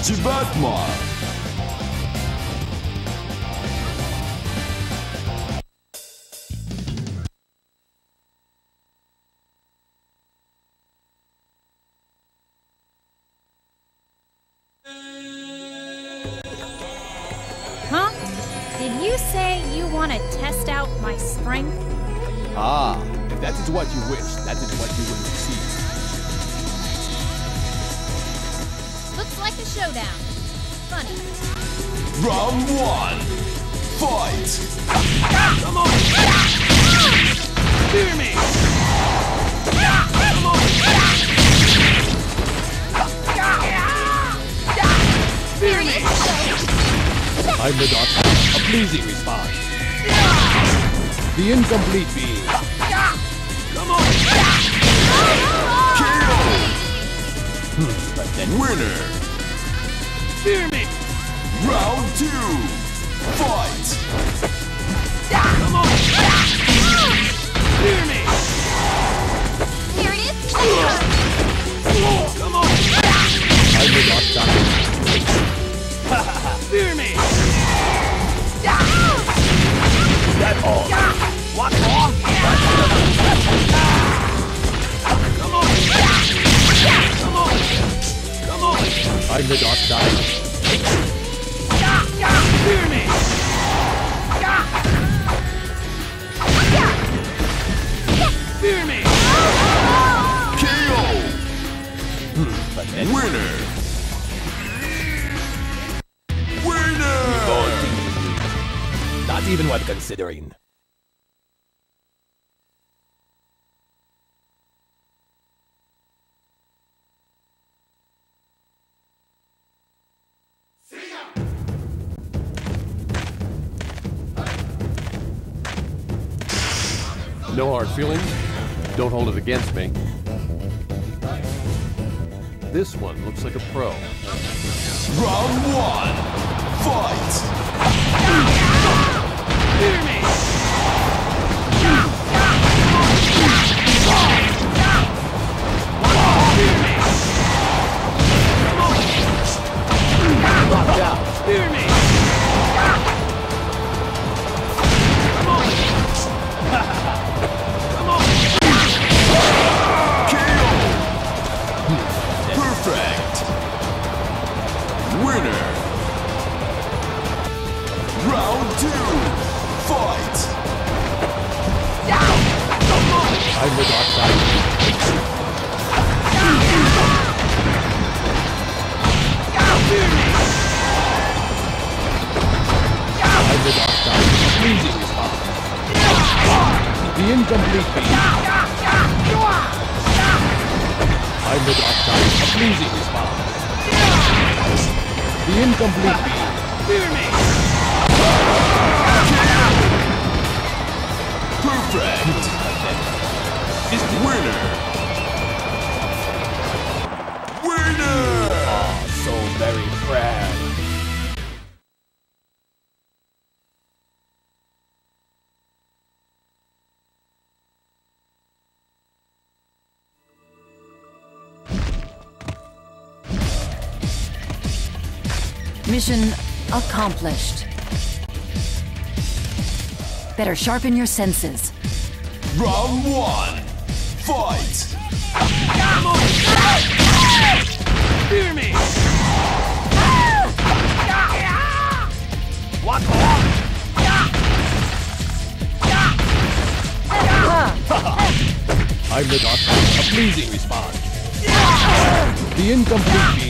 Jivatma. Huh? Did you say you want to test out my strength? Ah, if that is what you wish, that is what you will receive. Like a showdown. Funny. Round one. Fight. Come on! Fear me! Come on! Fear me! I'm the doctor. A pleasing response. The incomplete being. Come on! Kill. Hmm, but then Winner. Fear me! Round two. Fight. Come on! Considering. No hard feelings. Don't hold it against me. This one looks like a pro. Round one. Fight. The incomplete being. I'm the doctor. A pleasing response. The incomplete being. Fear me! Perfect. Is the Winner. Winner. so very proud. Mission accomplished. Better sharpen your senses. Round one. Fight. Fear me! What? I'm the doctor. A pleasing response. The incomplete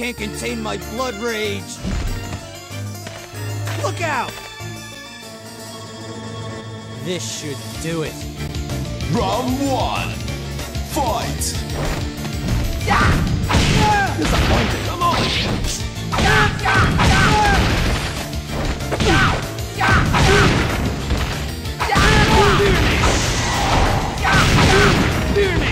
can't contain my blood rage. Look out! This should do it. Round one. Fight. Disappointing. Come on! Fear me! Fear me!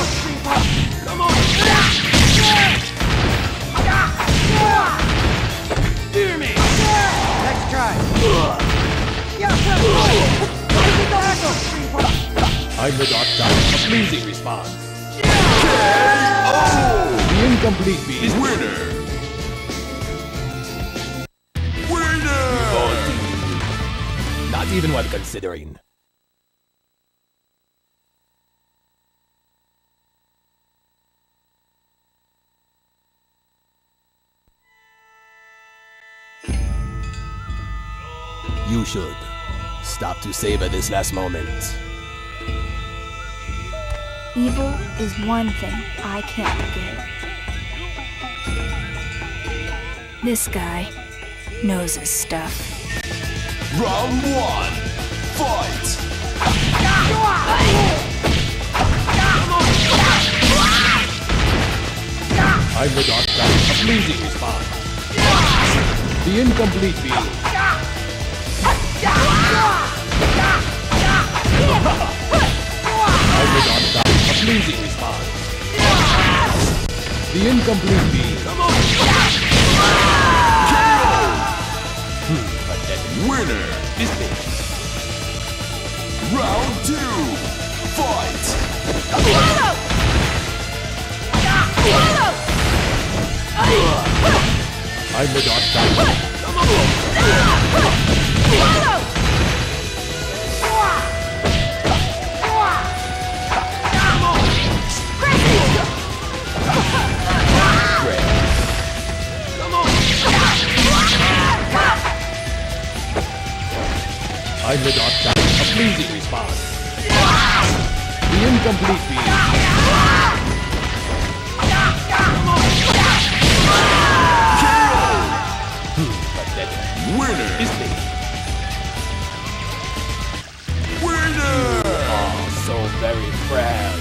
Come on! Fear me! Next try! I did not die. A pleasing response. The incomplete beat. Winner. Winner. Not even worth considering. You should stop to savor this last moment. Evil is one thing I can't forgive. This guy knows his stuff. Round one. Fight. I did not die. A pleasing response. The incomplete beat. Pleasing response. The incomplete beat. Pathetic. Winner. This thing. Round two. Fight. I'm did not die. I did not die. A pleasing response. The incomplete. Pathetic. Winner. This thing. Winner. Oh, so very proud.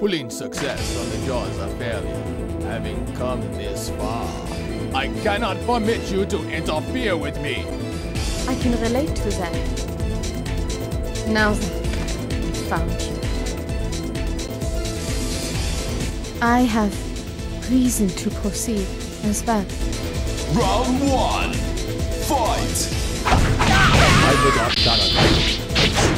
Pulling success on the jaws of failure, having come this far. I cannot permit you to interfere with me. I can relate to that. Now then, found you. I have reason to proceed as well. Round one. Fight. I did not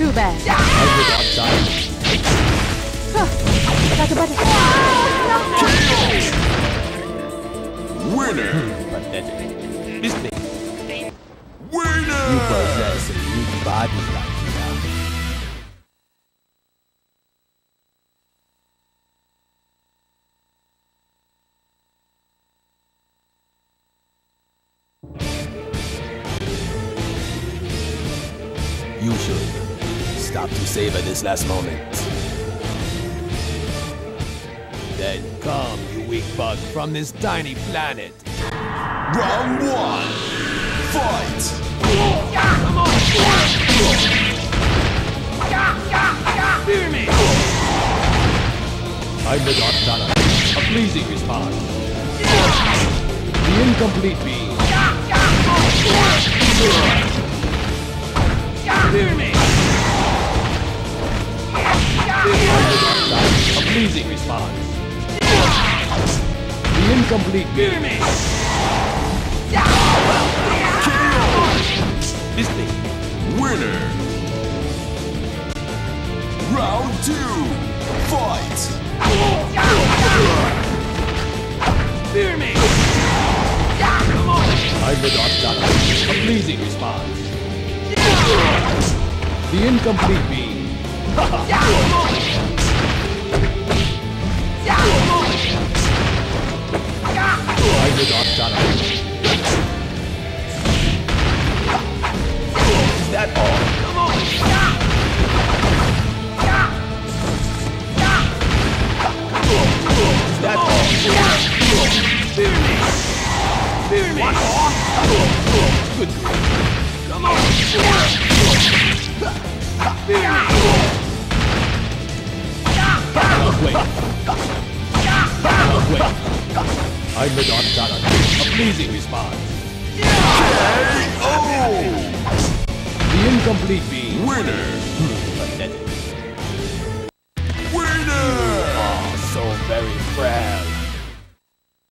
too bad. I'm the dark side. Like a. Winner! Pathetic. This thing. You possess a weak body like that. Stop to savor this last moment. Then come, you weak bug, from this tiny planet. Round one! Fight! Fear me! I'm the Dark Talon. A pleasing response. The incomplete being. Fear me! A pleasing response. The incomplete Fear being. me! This thing. Winner! Round two! Fight! Fear me! I'm the Dark Talon. A pleasing response. The incomplete being. I'm the Dark Talon. Is I'm the Dark Talon. A pleasing response. Oh! The incomplete being. Winner! Pathetic. Hmm. Winner! Oh, so very frail.